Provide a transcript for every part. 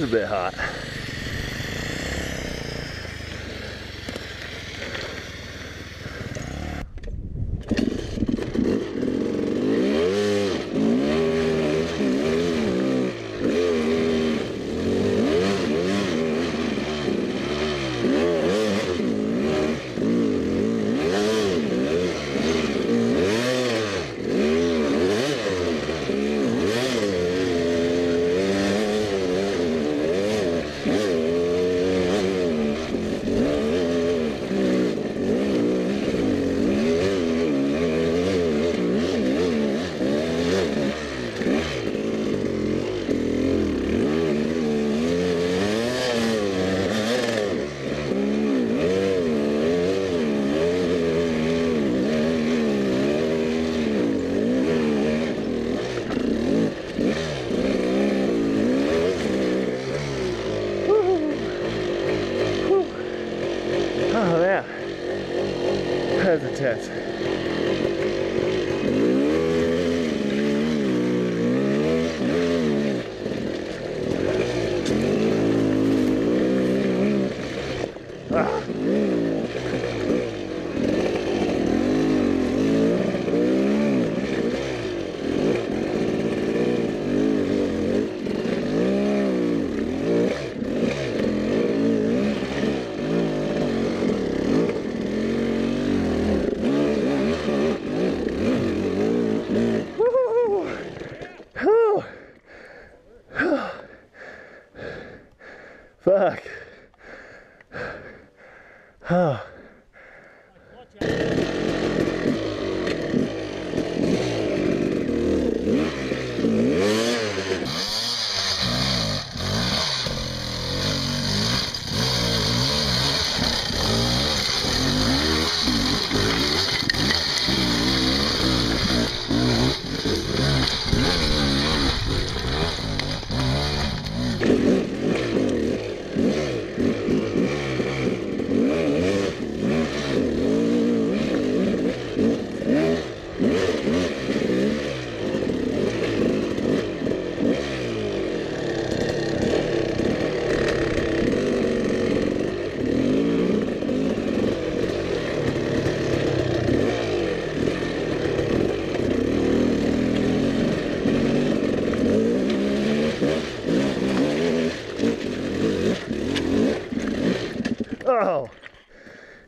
It's a bit hot.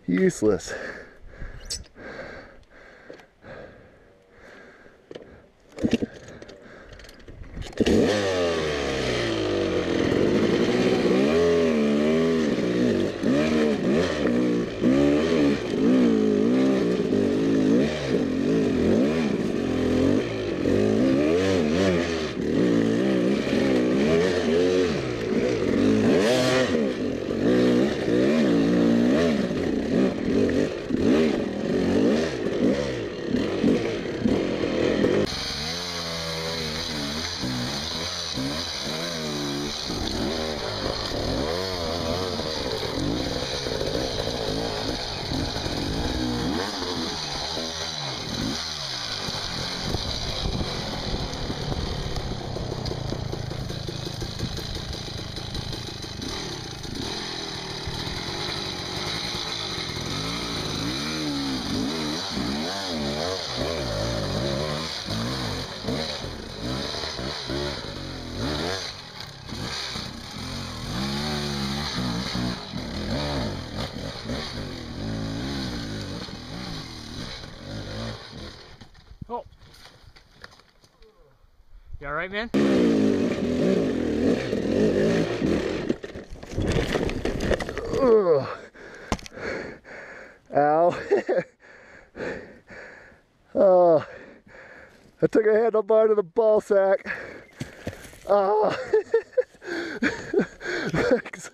Useless. Ow. oh, I took a handlebar to the ball sack. Oh. Thanks.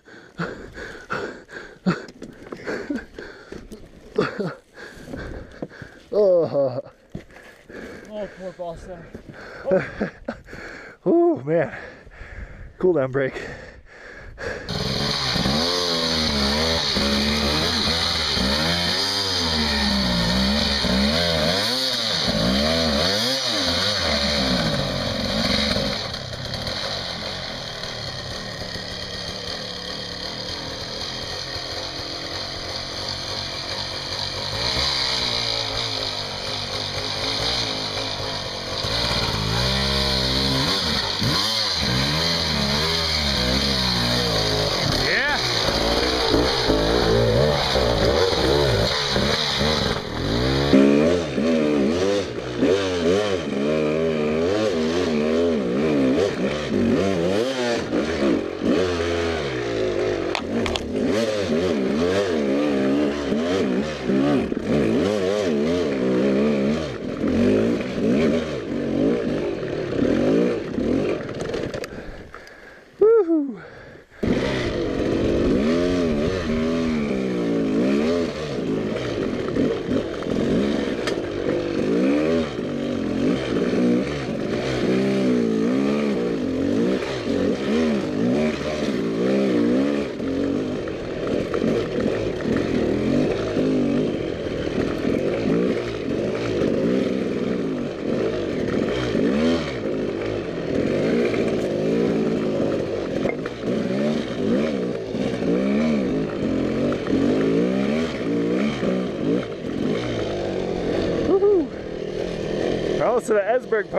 oh. Oh, poor ball sack. Oh man. Cool down break. Yeah. Woohoo. To the Esberg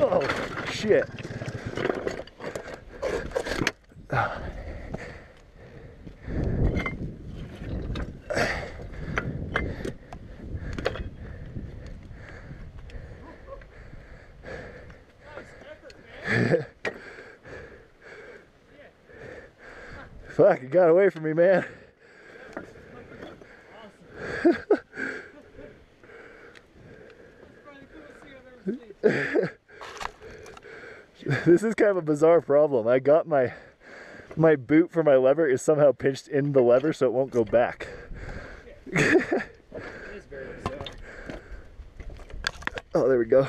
Oh, shit. Fuck, it got away from me, man. this is kind of a bizarre problem. I got my my boot for my lever is somehow pinched in the lever so it won't go back. It is very bizarre. Oh, there we go.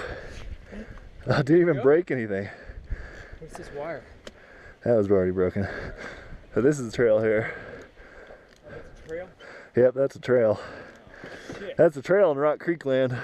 I didn't even break anything. What's this wire? That was already broken. So this is a trail here. Oh, that's a trail? Yep, that's a trail. Shit. That's a trail in Rock Creek land.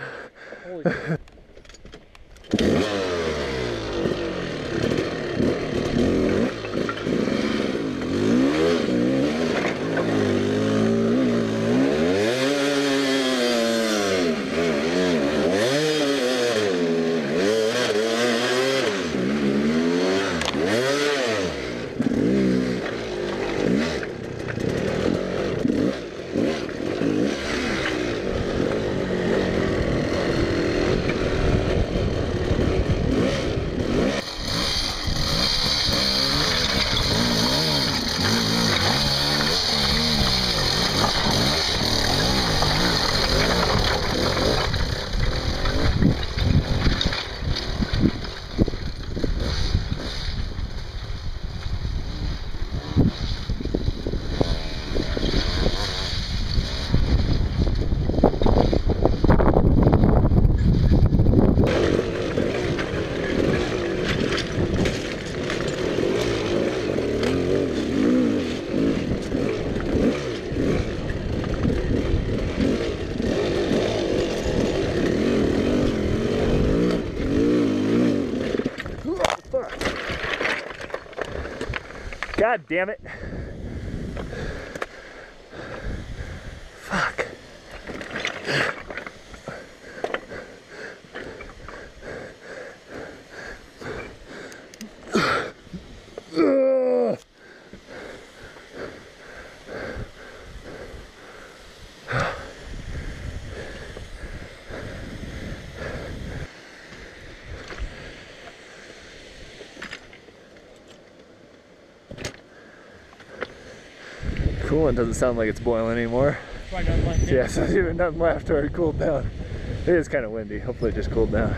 God damn it. Coolant doesn't sound like it's boiling anymore. Probably nothing like that. Yes, there's even nothing left or it cooled down. It is kind of windy. Hopefully it just cooled down.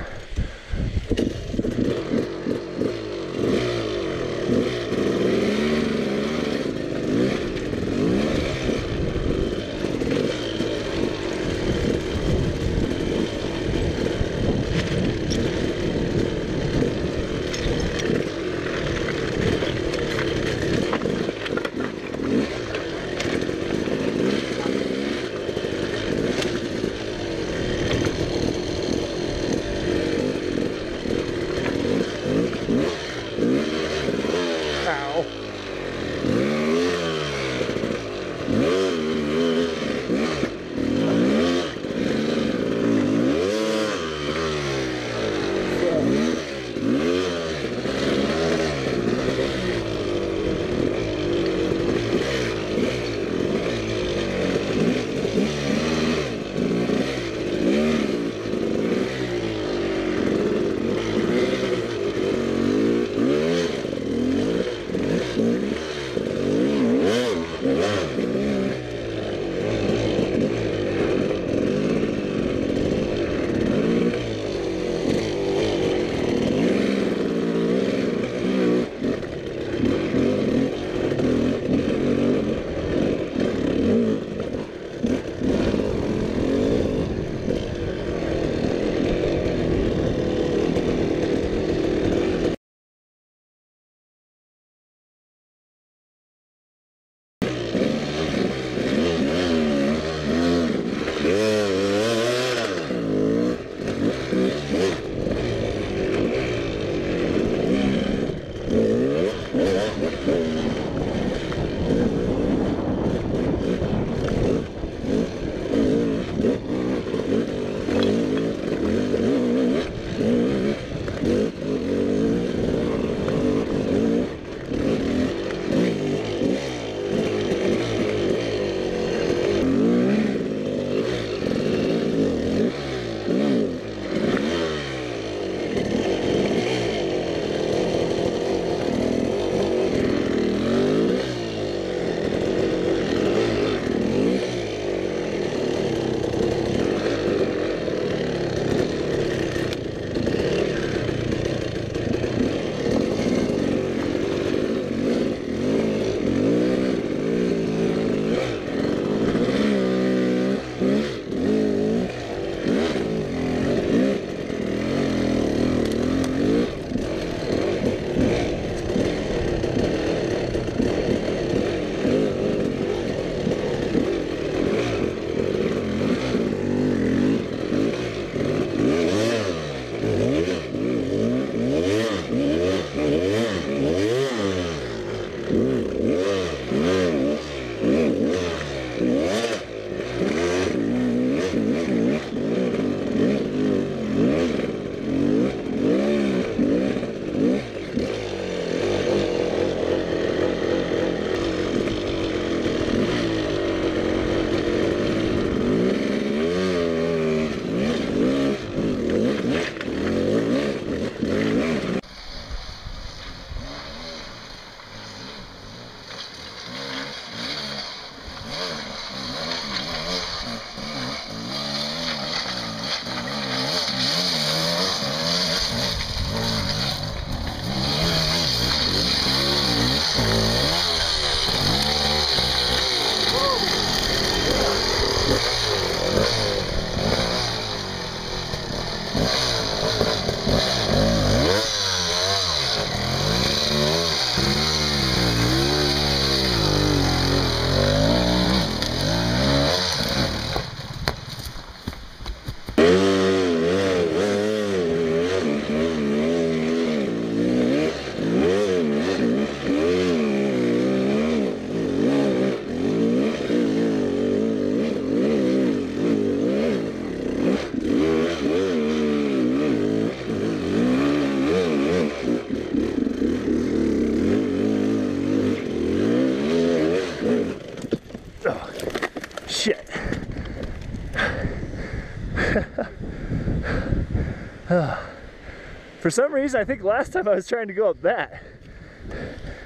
Some reason, I think last time I was trying to go up that.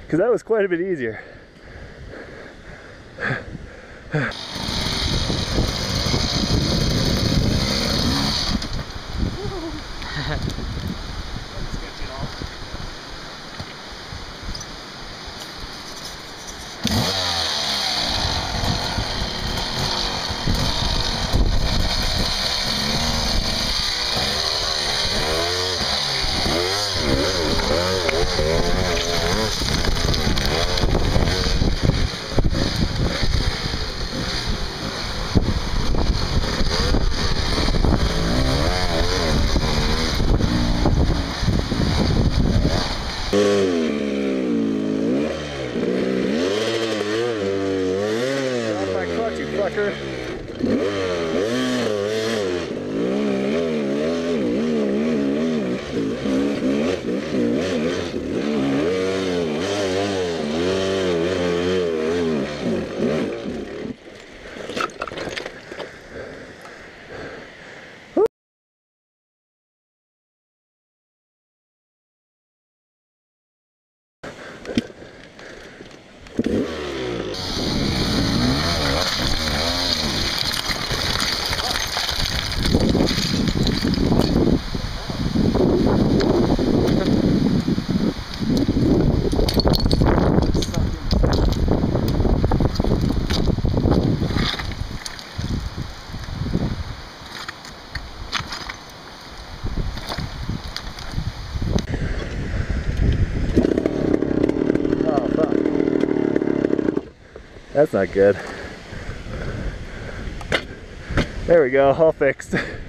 Because that was quite a bit easier. Off my clutch, you fucker. Oh, fuck. That's not good. There we go, all fixed.